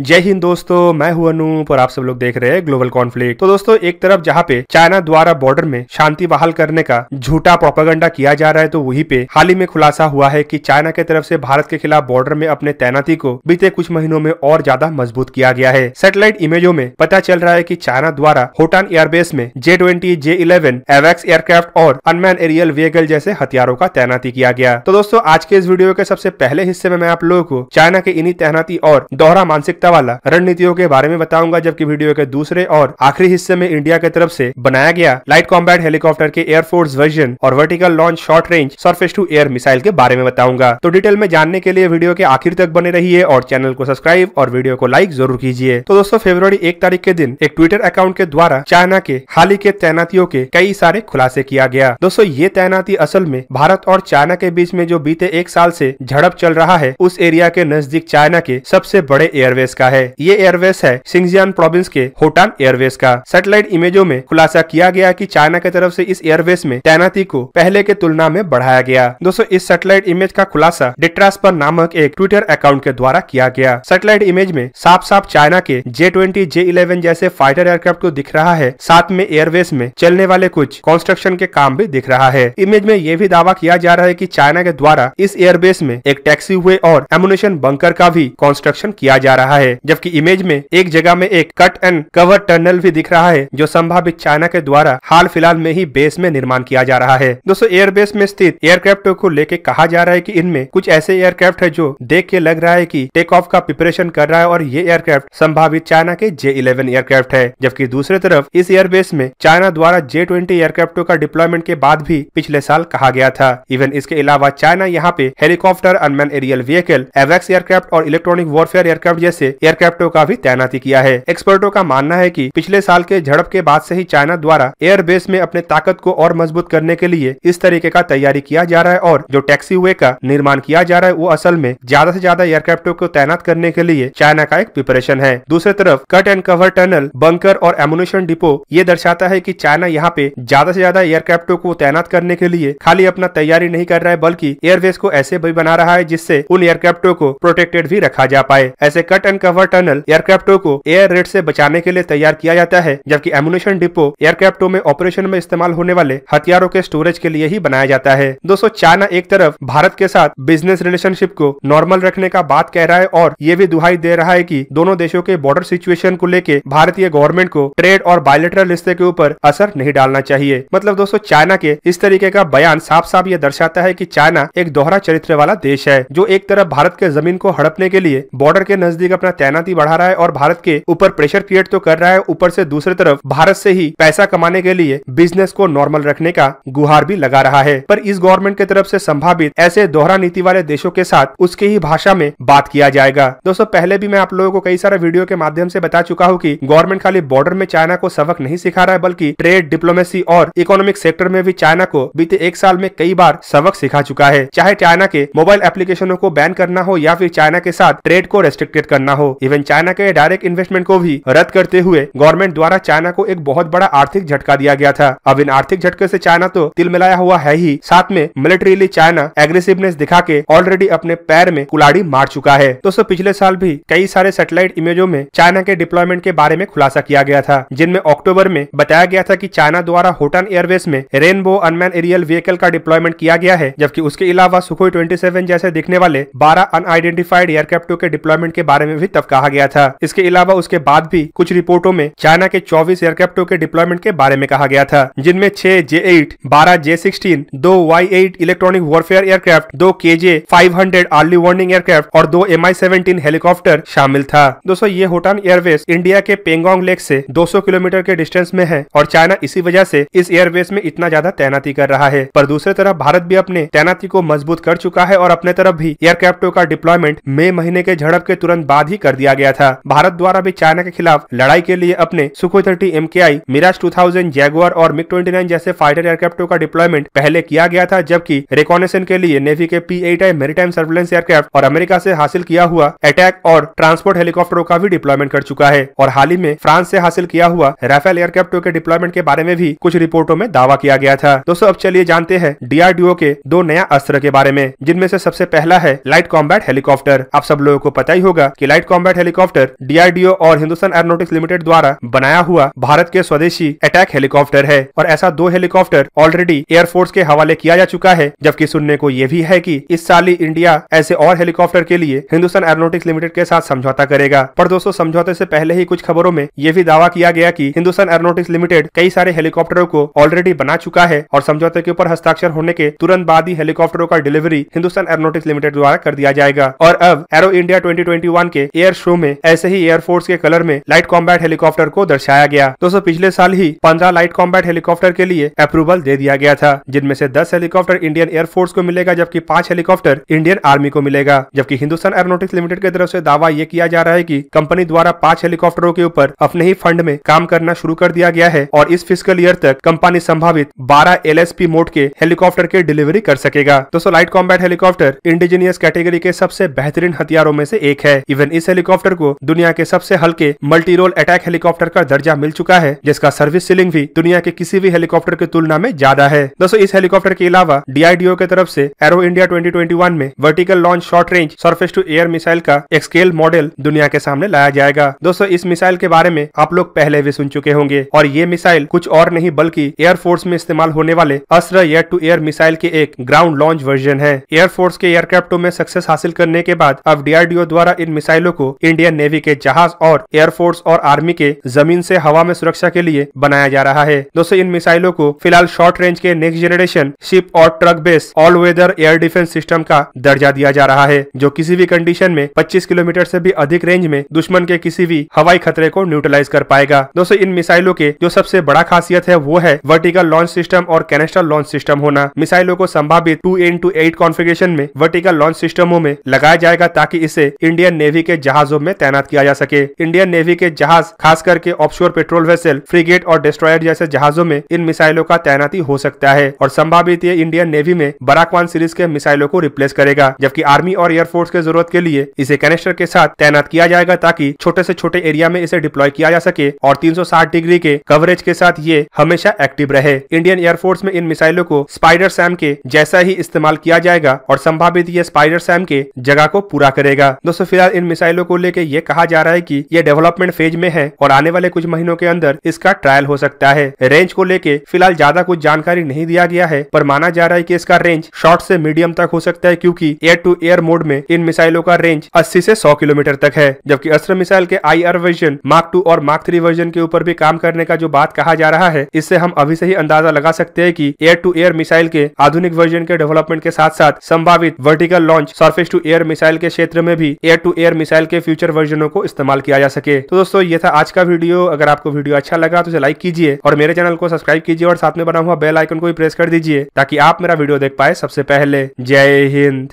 जय हिंद दोस्तों, मैं हूँ अनूप और आप सब लोग देख रहे हैं ग्लोबल कॉन्फ्लिक्ट तो दोस्तों, एक तरफ़ जहाँ पे चाइना द्वारा बॉर्डर में शांति बहाल करने का झूठा प्रोपागंडा किया जा रहा है तो वहीं पे हाल ही में खुलासा हुआ है कि चाइना की तरफ़ से भारत के खिलाफ बॉर्डर में अपने तैनाती को बीते कुछ महीनों में और ज़्यादा मज़बूत किया गया है। सेटेलाइट इमेजों में पता चल रहा है की चाइना द्वारा होटान एयरबेस में जे ट्वेंटी जे इलेवन एवैक्स एयरक्राफ्ट और अनमैन एरियल व्हीकल जैसे हथियारों का तैनाती किया गया। तो दोस्तों, आज के इस वीडियो के सबसे पहले हिस्से में मैं आप लोगों को चाइना के इन्हीं तैनाती और दोहरा मानसिकता वाला रणनीतियों के बारे में बताऊँगा, जबकि वीडियो के दूसरे और आखिरी हिस्से में इंडिया की तरफ़ से बनाया गया लाइट कॉम्बैट हेलीकॉप्टर के एयरफोर्स वर्जन और vertical launch short range surface to air missile के बारे में बताऊँगा। तो डिटेल में जानने के लिए वीडियो के आखिर तक बने रहिए और चैनल को सब्सक्राइब और वीडियो को लाइक ज़रूर कीजिए। तो दोस्तों फेब्रवरी एक तारीख के दिन एक ट्विटर अकाउंट के द्वारा चाइना के, हाल ही के तैनातियों के कई सारे खुलासे किया गया। दोस्तों, ये तैनाती असल में भारत और चाइना के बीच में जो बीते एक साल से झड़प चल रहा है, उस एरिया के नज़दीक चाइना के सबसे बड़े एयरवेस का है। ये एयरवेस है सिंगजियान प्रोविंस के होटान एयरवेस का। सैटेलाइट इमेजों में खुलासा किया गया कि चाइना की तरफ़ से इस एयरवेस में तैनाती को पहले के तुलना में बढ़ाया गया। दोस्तों, इस सैटेलाइट इमेज का खुलासा डिट्रास्पर नामक एक ट्विटर अकाउंट के द्वारा किया गया। सैटेलाइट इमेज में साफ़ साफ़ चाइना के जे ट्वेंटी, जे इलेवन जैसे फाइटर एयरक्राफ्ट को दिख रहा है। साथ में एयरवेस में चलने वाले कुछ कंस्ट्रक्शन के काम भी दिख रहा है। इमेज में यह भी दावा किया जा रहा है की चाइना के द्वारा इस एयरबेस में एक टैक्सी हुए और एमुनेशन बंकर का भी कंस्ट्रक्शन किया जा रहा है। जबकि इमेज में एक जगह में एक कट एंड कवर टनल भी दिख रहा है, जो संभावित चाइना के द्वारा हाल फ़िलहाल में ही बेस में निर्माण किया जा रहा है। दोस्तों एयरबेस में स्थित एयरक्राफ्ट को लेके कहा जा रहा है की इनमें कुछ ऐसे एयरक्राफ्ट है जो देख के लग रहा है की टेक ऑफ़ का प्रिपरेशन कर रहा है और ये एयरक्राफ्ट संभावित चाइना के जे इलेवन एयरक्राफ्ट है, जबकि दूसरे तरफ़ इस एयरबेस में चाइना द्वारा जे ट्वेंटी एयरक्राफ्टों का डिप्लॉयमेंट के बाद भी पिछले साल कहा गया था। इवन इसके अलावा चाइना यहाँ पे हेलीकॉप्टर अनमैन एरियल व्हीकल एवेक्स एयरक्राफ्ट और इलेक्ट्रॉनिक वॉरफेयर एयरक्राफ्ट जैसे एयरक्राफ्टों का भी तैनाती किया है। एक्सपर्टों का मानना है कि पिछले साल के झड़प के बाद से ही चाइना द्वारा एयरबेस में अपने ताकत को और मज़बूत करने के लिए इस तरीके का तैयारी किया जा रहा है और जो टैक्सी वे का निर्माण किया जा रहा है, वो असल में ज़्यादा से ज़्यादा एयरक्राफ्टों को तैनात करने के लिए चाइना का एक प्रिपरेशन है। दूसरी तरफ़, cut and cover tunnel, bunker और एमुनेशन डिपो, ये दर्शाता है की चाइना यहाँ पे ज़्यादा से ज़्यादा एयरक्राफ्टों को तैनात करने के लिए खाली अपना तैयारी नहीं कर रहा है, बल्कि एयरबेस को ऐसे भी बना रहा है जिससे उन एयरक्राफ्टों को प्रोटेक्टेड भी रखा जा पाए। ऐसे कट एंड कवर टनल एयरक्राफ्टों को एयर रेड से बचाने के लिए तैयार किया जाता है, जबकि एमुनेशन डिपो एयरक्राफ्टों में ऑपरेशन में इस्तेमाल होने वाले हथियारों के स्टोरेज के लिए ही बनाया जाता है। दोस्तों, चाइना एक तरफ़ भारत के साथ बिज़नेस रिलेशनशिप को नॉर्मल रखने का बात कह रहा है और ये भी दुहाई दे रहा है कि दोनों देशों के बॉर्डर सिचुएशन को लेके भारतीय गवर्नमेंट को ट्रेड और बायोलेटरल रिश्ते के ऊपर असर नहीं डालना चाहिए। मतलब दोस्तों, चाइना के इस तरीके का बयान साफ़ साफ़ ये दर्शाता है की चाइना एक दोहरा चरित्र वाला देश है, जो एक तरफ़ भारत के ज़मीन को हड़पने के लिए बॉर्डर के नज़दीक अपना तैनाती बढ़ा रहा है और भारत के ऊपर प्रेशर क्रिएट तो कर रहा है, ऊपर से दूसरी तरफ़ भारत से ही पैसा कमाने के लिए बिज़नेस को नॉर्मल रखने का गुहार भी लगा रहा है। पर इस गवर्नमेंट की तरफ़ से संभावित ऐसे दोहरा नीति वाले देशों के साथ उसके ही भाषा में बात किया जाएगा। दोस्तों, पहले भी मैं आप लोगों को कई सारे वीडियो के माध्यम से बता चुका हूँ की गवर्नमेंट खाली बॉर्डर में चाइना को सबक नहीं सिखा रहा है, बल्कि ट्रेड डिप्लोमेसी और इकोनॉमिक सेक्टर में भी चाइना को बीते एक साल में कई बार सबक सिखा चुका है। चाहे चाइना के मोबाइल एप्लीकेशनों को बैन करना हो या फिर चाइना के साथ ट्रेड को रेस्ट्रिक्टेड करना हो इवन चाइना के डायरेक्ट इन्वेस्टमेंट को भी रद्द करते हुए गवर्नमेंट द्वारा चाइना को एक बहुत बड़ा आर्थिक झटका दिया गया था। अब इन आर्थिक झटके से चाइना तो तिल मिलाया हुआ है ही। साथ में मिलिट्रीली चाइना एग्रेसिवनेस दिखा के ऑलरेडी अपने पैर में कुलाड़ी मार चुका है। दोस्तों पिछले साल भी कई सारे सैटेलाइट इमेजों में चाइना के डिप्लॉयमेंट के बारे में खुलासा किया गया था, जिनमें अक्टूबर में बताया गया था कि चाइना द्वारा होटन एयरवेस में रेनबो अनमैन एरियल व्हीकल का डिप्लॉयमेंट किया गया है, जबकि उसके अलावा सुखोई 27 जैसे दिखने वाले 12 अनआइडेंटिफाइड एयरक्राफ्टों के डिप्लॉयमेंट के बारे में भी तब कहा गया था। इसके अलावा उसके बाद भी कुछ रिपोर्टों में चाइना के 24 एयरक्राफ्टों के डिप्लॉयमेंट के बारे में कहा गया था, जिनमें छह जे एट बारह जे सिक्सटीन दो Y eight electronic warfare aircraft दो K J five hundred early warning aircraft और दो एम आई सेवेंटीन हेलीकॉप्टर शामिल था। दोस्तों, ये होटान एयरवेस इंडिया के पेंगोंग लेक से 200 किलोमीटर के डिस्टेंस में है और चाइना इसी वजह से इस एयरवेस में इतना ज़्यादा तैनाती कर रहा है। पर दूसरी तरफ़ भारत भी अपने तैनाती को मज़बूत कर चुका है और अपने तरफ़ भी एयरक्राफ्टों का डिप्लॉयमेंट मई महीने के झड़प के तुरंत बाद ही कर दिया गया था। भारत द्वारा भी चाइना के खिलाफ लड़ाई के लिए अपने Sukhoi thirty M K I Mirage two thousand Jaguar और मिग ट्वेंटी नाइन जैसे फाइटर एयरक्राफ्टों का डिप्लॉयमेंट पहले किया गया था, जबकि रिकॉनेशन के लिए नेवी के P eight I maritime surveillance aircraft और अमेरिका से हासिल किया हुआ अटैक और ट्रांसपोर्ट हेलीकॉप्टरों का भी डिप्लॉयमेंट कर चुका है। और हाल ही में फ्रांस से हासिल किया हुआ राफेल एयरक्राफ्टों के डिप्लॉयमेंट के बारे में भी कुछ रिपोर्टों में दावा किया गया था। दोस्तों, अब चलिए जानते हैं डीआरडीओ के दो नया अस्त्र के बारे में, जिनमें से सबसे पहला है लाइट कॉम्बैट हेलीकॉप्टर आप सब लोगों को पता ही होगा कि लाइट कॉम्बैट हेलीकॉप्टर डीआरडीओ और हिंदुस्तान एरोनोटिक्स लिमिटेड द्वारा बनाया हुआ भारत के स्वदेशी अटैक हेलीकॉप्टर है और ऐसा दो हेलीकॉप्टर ऑलरेडी एयरफोर्स के हवाले किया जा चुका है, जबकि सुनने को यह भी है कि इस साल ही इंडिया ऐसे और हेलीकॉप्टर के लिए हिंदुस्तान एरोनोटिक्स लिमिटेड के साथ समझौता करेगा। पर दोस्तों, समझौते से पहले ही कुछ खबरों में यह भी दावा किया गया कि हिंदुस्तान एरोनोटिक्स लिमिटेड कई सारे हेलीकॉप्टरों को ऑलरेडी बना चुका है और समझौते के ऊपर हस्ताक्षर होने के तुरंत बाद ही हेलीकॉप्टरों का डिलीवरी हिंदुस्तान एरोनोटिक्स लिमिटेड द्वारा कर दिया जाएगा। और अब एरो इंडिया 2021 के एयर शो में, ऐसे ही एयरफोर्स के कलर में लाइट कॉम्बैट हेलीकॉप्टर को दर्शाया गया। दोस्तों, पिछले साल ही पंद्रह लाइट कॉम्बैट हेलीकॉप्टर के लिए अप्रूवल दे दिया गया था, जिनमें से दस हेलीकॉप्टर इंडियन एयरफोर्स को मिलेगा, जबकि पाँच हेलीकॉप्टर इंडियन आर्मी को मिलेगा। जबकि हिंदुस्तान एरोनोटिक्स लिमिटेड की तरफ़ से दावा यह किया जा रहा है की कंपनी द्वारा पाँच हेलीकॉप्टरों के ऊपर अपने ही फंड में काम करना शुरू कर दिया गया है, और इस फ़िज़िकल ईयर तक कंपनी संभावित बारह एल मोड के हेलीकॉप्टर के डिलीवरी कर सकेगा। दोस्तों light combat helicopter indigenous category के सबसे बेहतरीन हथियारों में से एक है। इवन इस हेलीकॉप्टर को दुनिया के सबसे हल्के मल्टी रोल अटैक हेलीकॉप्टर का दर्जा मिल चुका है, जिसका सर्विस सीलिंग भी दुनिया के किसी भी हेलीकॉप्टर की तुलना में ज़्यादा है। दोस्तों, इस हेलीकॉप्टर के अलावा डीआईडीओ की तरफ़ से एरो इंडिया 2021 में vertical launch short range surface to air missile का एक स्केल मॉडल दुनिया के सामने लाया जाएगा। दोस्तों, इस मिसाइल के बारे में आप लोग पहले भी सुन चुके होंगे। और ये मिसाइल कुछ और नहीं, बल्कि एयरफोर्स में इस्तेमाल होने वाले अस्त्र एयर टू एयर मिसाइल के एक ग्राउंड लॉन्च वर्जन है। एयरफोर्स के एयरक्राफ्टों में सक्सेस हासिल करने के बाद अब डीआरडीओ द्वारा इन मिसाइलों को इंडियन नेवी के जहाज़ और एयरफोर्स और आर्मी के ज़मीन से हवा में सुरक्षा के लिए बनाया जा रहा है। दोस्तों इन मिसाइलों को फ़िलहाल शॉर्ट रेंज के नेक्स्ट जनरेशन शिप और truck base all weather air defence system का दर्जा दिया जा रहा है, जो किसी भी कंडीशन में 25 किलोमीटर से भी अधिक रेंज में दुश्मन के किसी भी हवाई खतरे को न्यूट्रलाइज कर पाएगा। दोस्तों इन मिसाइलों के जो सबसे बड़ा खासियत है, वो है वर्टिकल लॉन्च सिस्टम और कैनेस्टर लॉन्च सिस्टम होना। मिसाइलों को संभावित two in two eight configuration में वर्टिकल लॉन्च सिस्टमों में लगाया जाएगा ताकि इसे इंडियन नेवी के जहाजों में तैनात किया जा सके। इंडियन नेवी के जहाज़ खास करके ऑफशोर पेट्रोल वेसल फ्रिगेट और डिस्ट्रॉयर जैसे जहाजों में इन मिसाइलों का तैनाती हो सकता है। और संभावित ये इंडियन नेवी में बराकवान सीरीज़ के मिसाइलों को रिप्लेस करेगा, जबकि आर्मी और एयरफोर्स के ज़रूरत के लिए इसे कैनेस्टर के साथ तैनात किया जाएगा ताकि छोटे से छोटे एरिया में इसे डिप्लॉय किया जा सके और 360 डिग्री के कवरेज के साथ ये हमेशा एक्टिव रहे। इंडियन एयरफोर्स में इन मिसाइलों को स्पाइडर सैम के जैसा ही इस्तेमाल किया जाएगा और संभावित ये स्पाइडर सैम के जगह को पूरा करेगा। दोस्तों, फ़िलहाल इन मिसाइलों को लेकर यह कहा जा रहा है कि यह डेवलपमेंट फ़ेज़ में है और आने वाले कुछ महीनों के अंदर इसका ट्रायल हो सकता है। रेंज को लेके फ़िलहाल ज़्यादा कुछ जानकारी नहीं दिया गया है, पर माना जा रहा है कि इसका रेंज शॉर्ट से मीडियम तक हो सकता है क्योंकि एयर टू एयर मोड में इन मिसाइलों का रेंज 80 से 100 किलोमीटर तक है, जबकि अस्त्र मिसाइल के I R version mark two और मार्क थ्री वर्जन के ऊपर भी काम करने का जो बात कहा जा रहा है, इससे हम अभी से ही अंदाज़ा लगा सकते हैं कि एयर टू एयर मिसाइल के आधुनिक वर्जन के डेवलपमेंट के साथ साथ संभावित vertical launch surface to air missile के क्षेत्र में भी एयर टू एयर मिसाइल के फ्यूचर वर्जनों को इस्तेमाल किया जा सके। तो दोस्तों, ये था आज का वीडियो। अगर आपको वीडियो अच्छा लगा तो लाइक कीजिए और मेरे चैनल को सब्सक्राइब कीजिए और साथ में बना हुआ बेल आइकन को भी प्रेस कर दीजिए ताकि आप मेरा वीडियो देख पाए सबसे पहले। जय हिंद।